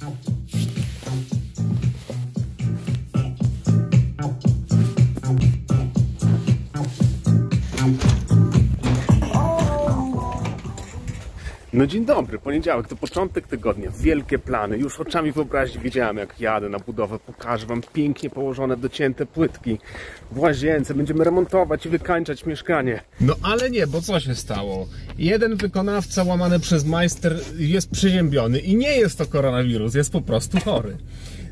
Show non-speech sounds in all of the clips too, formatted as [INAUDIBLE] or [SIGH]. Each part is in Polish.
Thank No dzień dobry, poniedziałek to początek tygodnia, wielkie plany. Już oczami wyobraźni widziałem jak jadę na budowę, pokażę wam pięknie położone, docięte płytki w łazience, będziemy remontować i wykańczać mieszkanie. No ale nie, bo co się stało? Jeden wykonawca łamany przez majster jest przeziębiony i nie jest to koronawirus, jest po prostu chory.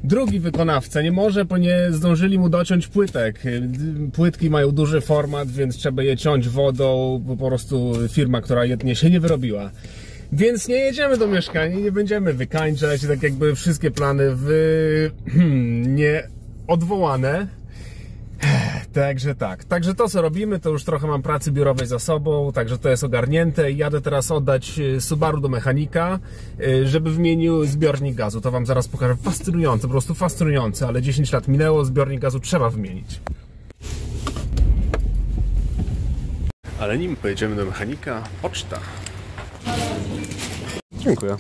Drugi wykonawca nie może, bo nie zdążyli mu dociąć płytek. Płytki mają duży format, więc trzeba je ciąć wodą, po prostu firma, która jednie się nie wyrobiła. Więc nie jedziemy do mieszkania, nie będziemy wykańczać, tak jakby wszystkie plany w... [CLEARS THROAT] nie odwołane. [SIGHS] Także tak. Także to co robimy, to już trochę mam pracy biurowej za sobą, także to jest ogarnięte i jadę teraz oddać y, Subaru do mechanika, y, żeby wymienił zbiornik gazu. To wam zaraz pokażę. Fascynujące, po prostu fascynujące, ale 10 lat minęło, zbiornik gazu trzeba wymienić. Ale nim pojedziemy do mechanika, poczta. Dziękuję.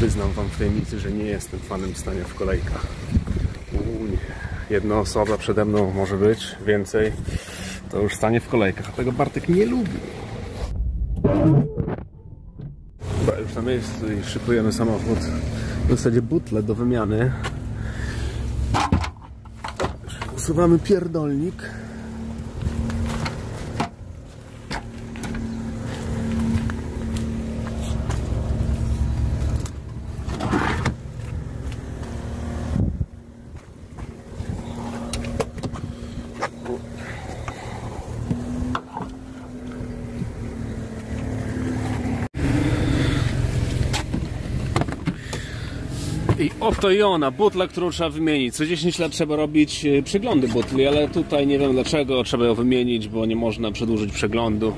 Wyznam wam w tajemnicy, że nie jestem fanem stania w kolejkach. Uuu, jedna osoba przede mną może być, więcej, to już stanie w kolejkach, a tego Bartek nie lubi. Dobra, już na miejscu i szykujemy samochód. W zasadzie butle do wymiany. Usuwamy pierdolnik. I oto i ona, butla, którą trzeba wymienić. Co 10 lat trzeba robić e, przeglądy butli, ale tutaj nie wiem dlaczego trzeba ją wymienić, bo nie można przedłużyć przeglądu.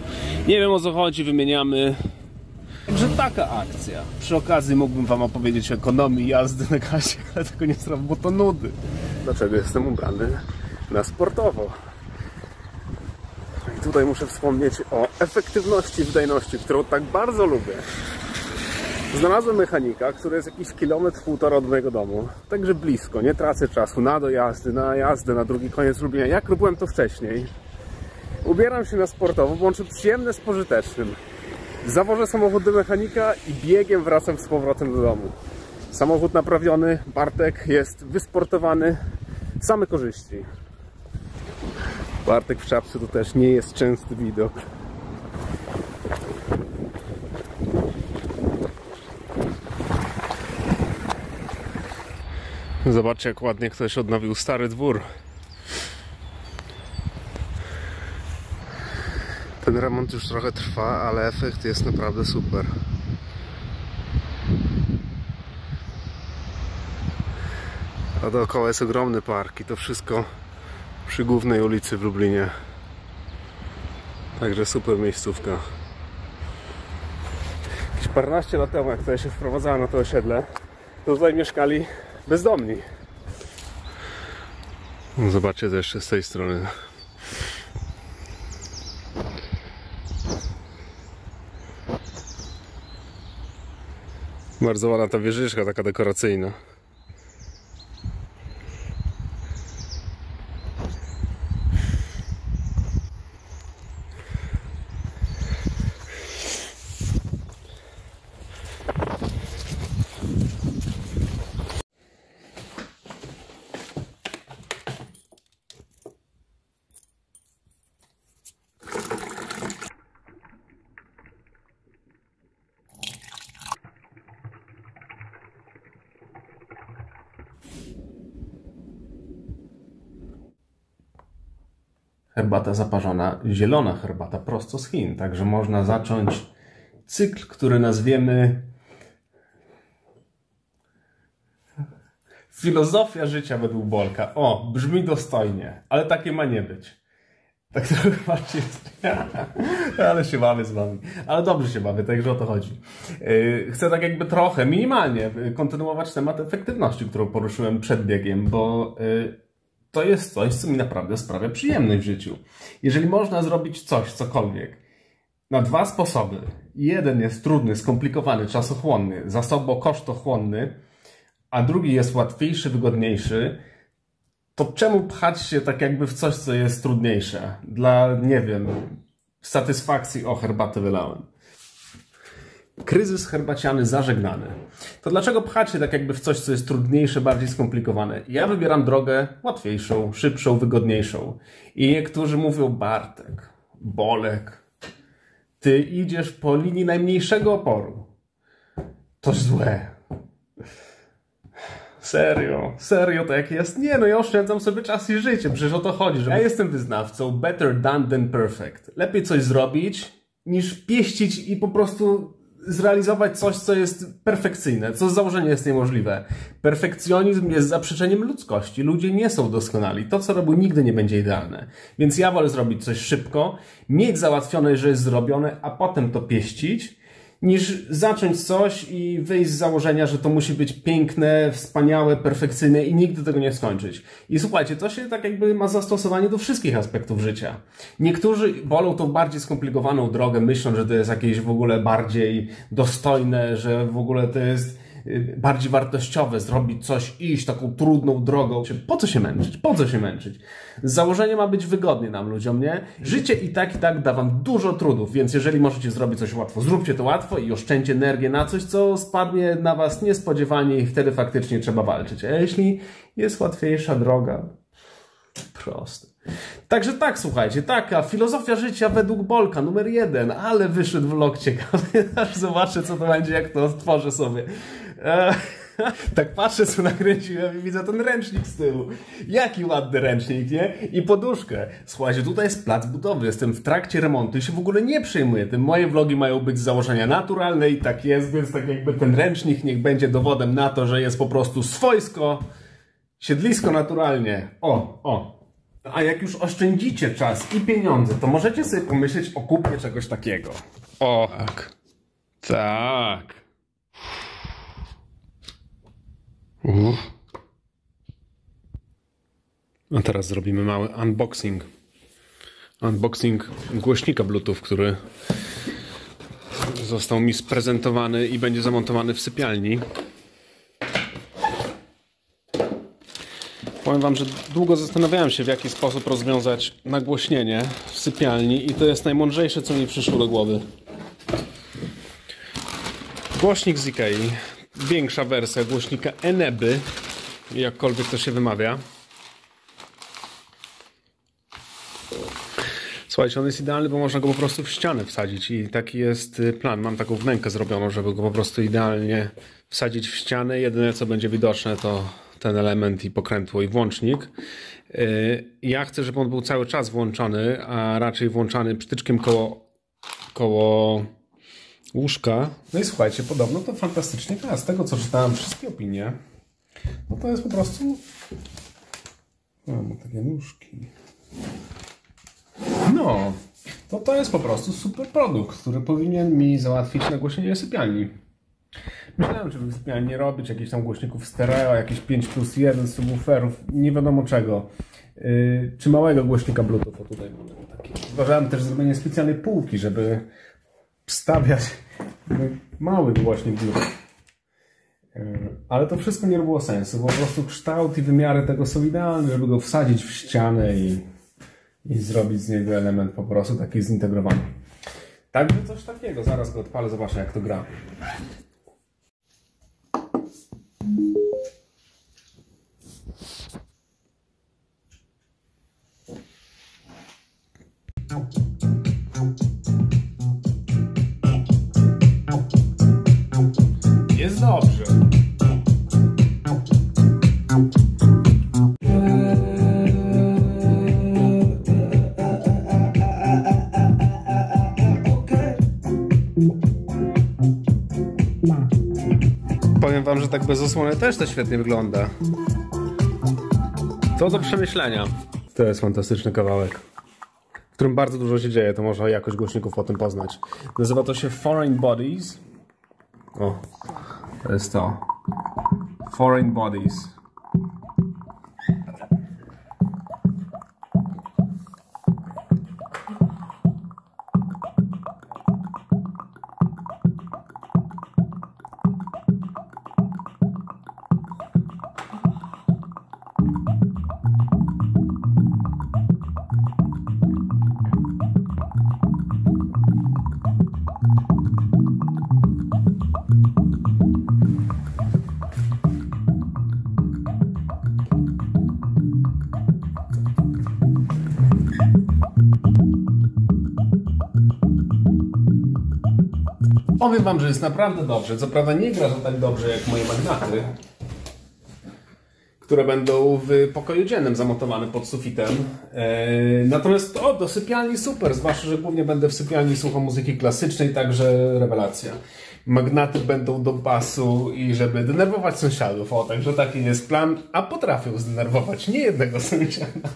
Nie wiem o co chodzi, wymieniamy. Także taka akcja. Przy okazji mógłbym Wam opowiedzieć o ekonomii jazdy na kasie, [LAUGHS] ale tego nie zrobię, bo to nudy. Dlaczego jestem ubrany na sportowo? I tutaj muszę wspomnieć o efektywności wydajności, którą tak bardzo lubię. Znalazłem mechanika, który jest jakiś kilometr, półtora od mojego domu. Także blisko, nie tracę czasu na dojazdy, na jazdę, na drugi koniec Lublina. Jak robiłem to wcześniej. Ubieram się na sportowo, łączę przyjemne z pożytecznym. Zawożę samochód do mechanika i biegiem wracam z powrotem do domu. Samochód naprawiony, Bartek jest wysportowany, same korzyści. Bartek w czapce to też nie jest częsty widok. Zobaczcie, jak ładnie ktoś odnowił stary dwór. Ten remont już trochę trwa, ale efekt jest naprawdę super. A dookoła jest ogromny park i to wszystko przy głównej ulicy w Lublinie. Także super miejscówka. Jakieś paręnaście lat temu, jak tutaj się wprowadzałem na to osiedle, to tutaj mieszkali bezdomni. No zobaczcie to jeszcze z tej strony. Bardzo ładna ta wieżyczka, taka dekoracyjna. Herbata zaparzona, zielona herbata prosto z Chin. Także można zacząć cykl, który nazwiemy Filozofia życia według Bolka. O, brzmi dostojnie, ale takie ma nie być. Tak trochę bardziej jest. ale się bawię z wami. Ale dobrze się bawię, także o to chodzi. Yy, chcę tak jakby trochę, minimalnie kontynuować temat efektywności, którą poruszyłem przed biegiem, bo yy, to jest coś, co mi naprawdę sprawia przyjemność w życiu. Jeżeli można zrobić coś, cokolwiek, na dwa sposoby. Jeden jest trudny, skomplikowany, czasochłonny, zasobowo-kosztochłonny, a drugi jest łatwiejszy, wygodniejszy, to czemu pchać się tak jakby w coś, co jest trudniejsze? Dla, nie wiem, satysfakcji o herbatę wylałem. Kryzys herbaciany zażegnany. To dlaczego pchać się tak jakby w coś, co jest trudniejsze, bardziej skomplikowane? Ja wybieram drogę łatwiejszą, szybszą, wygodniejszą. I niektórzy mówią, Bartek, Bolek, ty idziesz po linii najmniejszego oporu. To złe. Serio, serio tak jest? Nie, no ja oszczędzam sobie czas i życie, przecież o to chodzi. Że ja jestem wyznawcą better done than perfect. Lepiej coś zrobić, niż pieścić i po prostu zrealizować coś, co jest perfekcyjne, co z założenia jest niemożliwe. Perfekcjonizm jest zaprzeczeniem ludzkości. Ludzie nie są doskonali. To, co robią, nigdy nie będzie idealne. Więc ja wolę zrobić coś szybko, mieć załatwione, że jest zrobione, a potem to pieścić, niż zacząć coś i wyjść z założenia, że to musi być piękne, wspaniałe, perfekcyjne i nigdy tego nie skończyć. I słuchajcie, to się tak jakby ma zastosowanie do wszystkich aspektów życia. Niektórzy wolą tą bardziej skomplikowaną drogę, myślą, że to jest jakieś w ogóle bardziej dostojne, że w ogóle to jest bardziej wartościowe, zrobić coś, iść taką trudną drogą. Po co się męczyć? Po co się męczyć? Założenie ma być wygodnie nam ludziom, nie? Życie i tak i tak da wam dużo trudów, więc jeżeli możecie zrobić coś łatwo, zróbcie to łatwo i oszczędźcie energię na coś, co spadnie na was niespodziewanie i wtedy faktycznie trzeba walczyć. A jeśli jest łatwiejsza droga, proste. Także tak, słuchajcie, taka filozofia życia według Bolka, numer jeden, ale wyszedł vlog ciekawy, [LAUGHS] aż zobaczę, co to będzie, jak to stworzę sobie. [LAUGHS] Tak patrzę, co nakręciłem i widzę ten ręcznik z tyłu. Jaki ładny ręcznik, nie? I poduszkę. Słuchajcie, tutaj jest plac budowy, jestem w trakcie remontu i się w ogóle nie przejmuję tym. Moje vlogi mają być z założenia naturalne i tak jest, więc tak jakby ten ręcznik niech będzie dowodem na to, że jest po prostu swojsko, siedlisko naturalnie. O, o. A jak już oszczędzicie czas i pieniądze, to możecie sobie pomyśleć o kupnie czegoś takiego. O, tak. Tak. Uff. A teraz zrobimy mały unboxing. Unboxing głośnika Bluetooth, który został mi sprezentowany i będzie zamontowany w sypialni. Powiem Wam, że długo zastanawiałem się, w jaki sposób rozwiązać nagłośnienie w sypialni i to jest najmądrzejsze, co mi przyszło do głowy. Głośnik z Ikei większa wersja głośnika Eneby, jakkolwiek to się wymawia. Słuchajcie, on jest idealny, bo można go po prostu w ścianę wsadzić i taki jest y, plan. Mam taką wnękę zrobioną, żeby go po prostu idealnie wsadzić w ścianę. Jedyne co będzie widoczne to ten element i pokrętło i włącznik. Y, ja chcę, żeby on był cały czas włączony, a raczej włączany przytyczkiem koło, koło łóżka. No i słuchajcie, podobno to fantastycznie gra. Z tego co czytałem wszystkie opinie, no to jest po prostu... O, mam takie nóżki. No, to to jest po prostu super produkt, który powinien mi załatwić nagłośnienie sypialni. Myślałem, żeby w sypialni robić jakichś tam głośników stereo, jakieś 5 plus 1 subwooferów, nie wiadomo czego. Yy, czy małego głośnika Bluetooth, o tutaj mamy. Uważałem też zrobienie specjalnej półki, żeby wstawiać mały głośnik biura. E, ale to wszystko nie było sensu, bo po prostu kształt i wymiary tego są idealne, żeby go wsadzić w ścianę i, i zrobić z niego element po prostu taki zintegrowany. Także coś takiego, zaraz go odpalę, zobaczę jak to gra. Tak bez osłony też to świetnie wygląda. To do przemyślenia. To jest fantastyczny kawałek, w którym bardzo dużo się dzieje, to można jakość głośników po tym poznać. Nazywa to się Foreign Bodies. O, to jest to. Foreign bodies. Powiem wam, że jest naprawdę dobrze. Co prawda nie gra tak dobrze jak moje magnaty, które będą w pokoju dziennym zamontowane pod sufitem. Eee, natomiast o, do sypialni super, zwłaszcza, że głównie będę w sypialni słuchał muzyki klasycznej, także rewelacja. Magnaty będą do basu i żeby denerwować sąsiadów. O, także taki jest plan, a potrafią zdenerwować nie jednego sąsiada.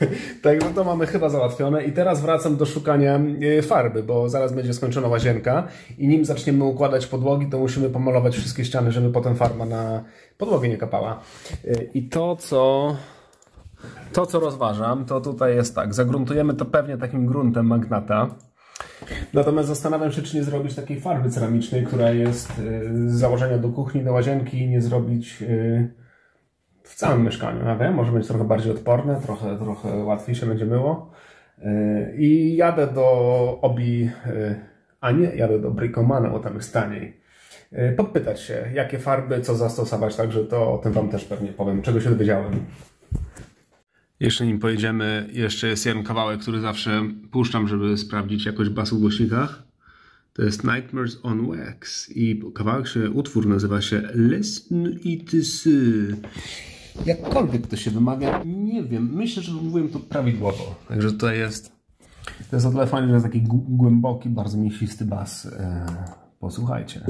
[LAUGHS] Także to mamy chyba załatwione i teraz wracam do szukania e, farby, bo zaraz będzie skończona łazienka i nim zaczniemy układać podłogi, to musimy pomalować wszystkie ściany, żeby potem farba na podłogę nie kapała. E, I to, co to, co rozważam, to tutaj jest tak. Zagruntujemy to pewnie takim gruntem magnata. Natomiast zastanawiam się, czy nie zrobić takiej farby ceramicznej, która jest e, z założenia do kuchni, do łazienki i nie zrobić w całym mieszkaniu. Ja wiem, może być trochę bardziej odporne, trochę, trochę łatwiej się będzie myło. Yy, I jadę do Obi, yy, a nie, jadę do Bricomana, bo tam jest taniej. Yy, podpytać się, jakie farby, co zastosować, także to o tym Wam też pewnie powiem, czego się dowiedziałem. Jeszcze nim pojedziemy, jeszcze jest jeden kawałek, który zawsze puszczam, żeby sprawdzić jakość basu w głośnikach. To jest Nightmares on Wax i kawałek się, utwór nazywa się Listen It Jakkolwiek to się wymawia, nie wiem. Myślę, że mówiłem to prawidłowo. Także to jest. To jest o tyle fajne, że jest taki głęboki, bardzo mięsisty bas. E, posłuchajcie.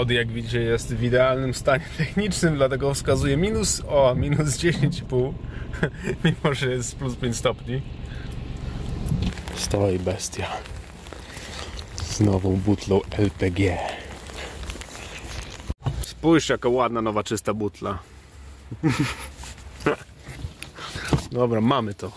Audi jak widzicie jest w idealnym stanie [LAUGHS] technicznym, dlatego wskazuje minus, o, minus 10,5 [LAUGHS] mimo, że jest plus 5 stopni. Stoi bestia. Z nową butlą LPG spójrz jaka ładna, nowa, czysta butla. [LAUGHS] Dobra, mamy to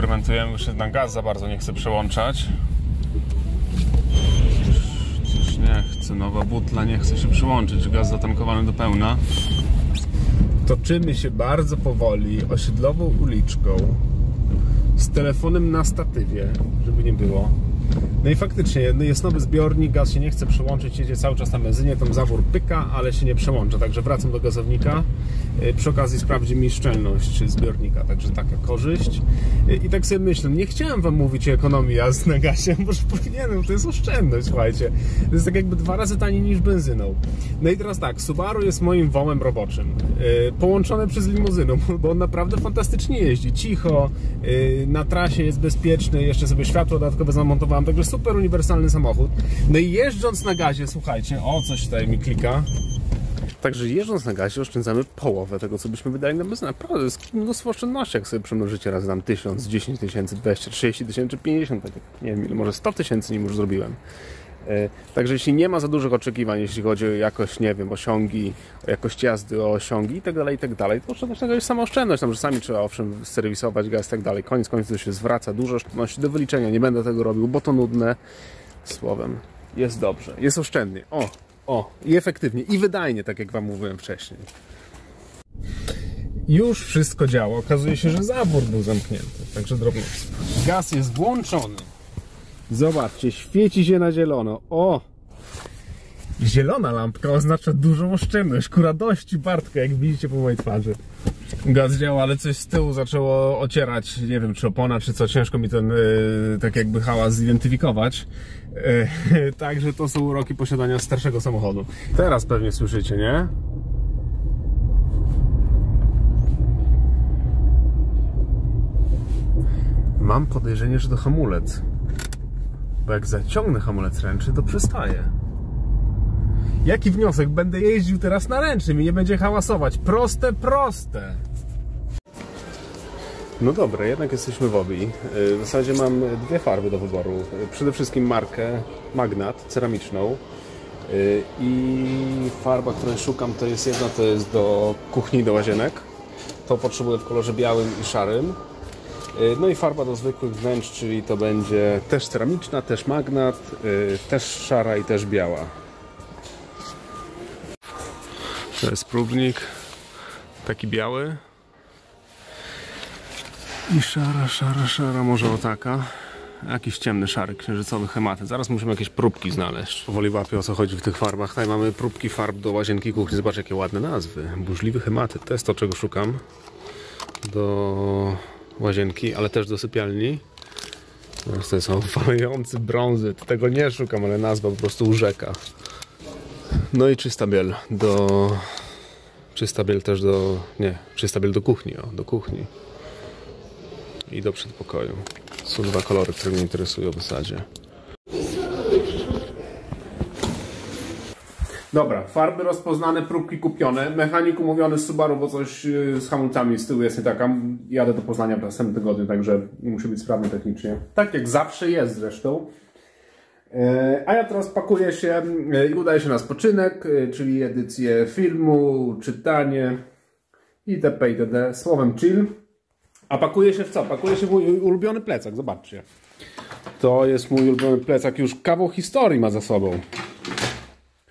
eksperymentujemy, już na gaz za bardzo nie chcę przełączać. Coś nie chce, nowa butla nie chce się przyłączyć, gaz zatankowany do pełna. Toczymy się bardzo powoli osiedlową uliczką z telefonem na statywie, żeby nie było. No i faktycznie, no jest nowy zbiornik, gaz się nie chce przełączyć, jedzie cały czas na benzynie, tam zawór pyka, ale się nie przełącza, także wracam do gazownika. Y, przy okazji sprawdzi mi szczelność zbiornika, także taka korzyść. Y, I tak sobie myślę, nie chciałem Wam mówić o ekonomii jazdy na gazie, może [LAUGHS] powinienem, to jest oszczędność, słuchajcie. To jest tak jakby dwa razy taniej niż benzyną. No i teraz tak, Subaru jest moim wołem roboczym, y, połączony przez limuzyną, [LAUGHS] bo on naprawdę fantastycznie jeździ, cicho, na trasie jest bezpieczny, jeszcze sobie światło dodatkowe zamontowałem, także super uniwersalny samochód. No i jeżdżąc na gazie, słuchajcie, o coś tutaj mi klika. Także jeżdżąc na gazie oszczędzamy połowę tego, co byśmy wydali na benzynie. Naprawdę, jest mnóstwo oszczędności, jak sobie przemnożycie razy tam 1000, 10 tysięcy, 20, 30 tysięcy, 50, tak nie wiem, może 100 tysięcy nim już zrobiłem. E, także jeśli nie ma za dużych oczekiwań, jeśli chodzi o jakość, nie wiem, osiągi, o jakość jazdy, o osiągi i tak dalej, i tak to oszczędność tego jest sama oszczędność. Tam czasami trzeba owszem serwisować gaz i tak dalej. Koniec końców się zwraca, dużo oszczędności do wyliczenia. Nie będę tego robił, bo to nudne. Słowem, jest dobrze, jest oszczędnie. O, o, i efektywnie, i wydajnie, tak jak Wam mówiłem wcześniej. Już wszystko działa. Okazuje się, że zawór był zamknięty. Także drobnictwo. Gaz jest włączony. Zobaczcie, świeci się na zielono. O! Zielona lampka oznacza dużą oszczędność. Ku radości Bartka, jak widzicie po mojej twarzy. Gaz działa, ale coś z tyłu zaczęło ocierać. Nie wiem, czy opona, czy co. Ciężko mi ten, yy, tak jakby hałas zidentyfikować. Yy, [LAUGHS] także to są uroki posiadania starszego samochodu. Teraz pewnie słyszycie, nie? Mam podejrzenie, że to hamulec. Bo jak zaciągnę hamulec ręczny, to przestaje. Jaki wniosek? Będę jeździł teraz na ręcznym i nie będzie hałasować. Proste, proste. No dobra, jednak jesteśmy w Obi. W zasadzie mam dwie farby do wyboru. Przede wszystkim markę Magnat ceramiczną. I farba, której szukam, to jest jedna, to jest do kuchni, do łazienek. To potrzebuję w kolorze białym i szarym. No i farba do zwykłych wnętrz, czyli to będzie też ceramiczna, też magnat, też szara i też biała. To jest próbnik, taki biały. I szara, szara, szara, może o taka. Jakiś ciemny, szary, księżycowy hematy. Zaraz musimy jakieś próbki znaleźć. Powoli łapię o co chodzi w tych farbach. Tutaj mamy próbki farb do łazienki kuchni. Zobacz jakie ładne nazwy. Burzliwy hematy. To jest to, czego szukam. Do łazienki, ale też do sypialni. To jest opalający brązyt. Tego nie szukam, ale nazwa po prostu urzeka. No i czysta biel do... Czysta biel też do... Nie, czysta biel do kuchni, o, do kuchni. I do przedpokoju. Są dwa kolory, które mnie interesują w zasadzie. Dobra, farby rozpoznane, próbki kupione. Mechanik umówiony z Subaru, bo coś z hamulcami z tyłu jest nie taka. Jadę do Poznania w następnym tygodniu, także musi być sprawny technicznie. Tak jak zawsze jest zresztą. A ja teraz pakuję się i udaję się na spoczynek, czyli edycję filmu, czytanie itp. itd. Słowem chill. A pakuje się w co? Pakuje się w mój ulubiony plecak, zobaczcie. To jest mój ulubiony plecak, już kawał historii ma za sobą.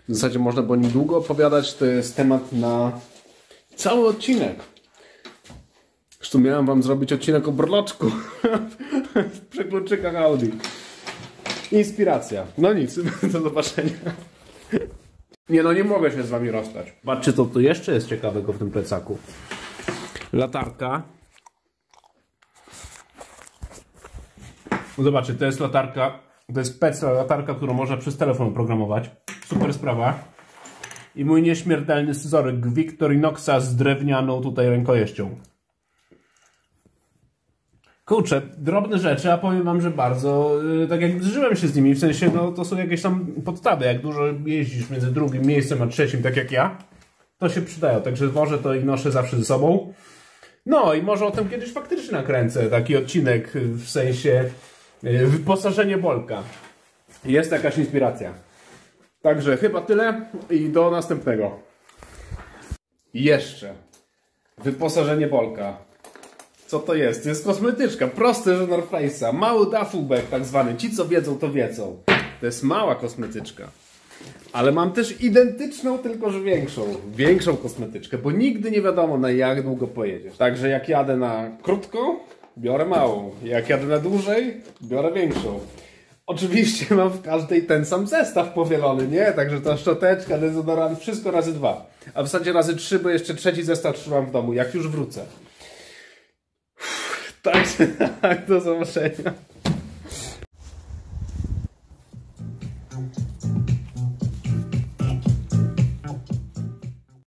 W zasadzie można było niedługo opowiadać, to jest temat na cały odcinek. Zresztą miałem wam zrobić odcinek o brloczku [LAUGHS] w przekluczykach Audi. Inspiracja. No nic, [LAUGHS] do zobaczenia. Nie no, nie mogę się z wami rozstać. Patrzcie, co tu jeszcze jest ciekawego w tym plecaku. Latarka. Zobaczcie, to jest latarka, to jest Petra latarka, którą można przez telefon oprogramować. Super sprawa. I mój nieśmiertelny scyzoryk Victorinoxa z drewnianą tutaj rękojeścią. Kurczę, drobne rzeczy, a powiem wam, że bardzo, yy, tak jak zżyłem się z nimi, w sensie, no to są jakieś tam podstawy, jak dużo jeździsz między drugim miejscem a trzecim, tak jak ja, to się przydają, także wożę to i noszę zawsze ze sobą. No i może o tym kiedyś faktycznie nakręcę taki odcinek, w sensie wyposażenie Bolka. Jest jakaś inspiracja. Także chyba tyle i do następnego. Jeszcze. Wyposażenie Bolka. Co to jest? To jest kosmetyczka, prosty że Face'a, mały duffelbag tak zwany. Ci co wiedzą, to wiedzą. To jest mała kosmetyczka. Ale mam też identyczną, tylko że większą. Większą kosmetyczkę, bo nigdy nie wiadomo na jak długo pojedziesz. Także jak jadę na krótko, biorę małą. Jak jadę na dłużej, biorę większą. Oczywiście [LAUGHS] mam w każdej ten sam zestaw powielony, nie? Także ta szczoteczka, dezodorant, wszystko razy dwa. A w zasadzie razy trzy, bo jeszcze trzeci zestaw trzymam w domu, jak już wrócę. Także [LAUGHS] tak, do zobaczenia.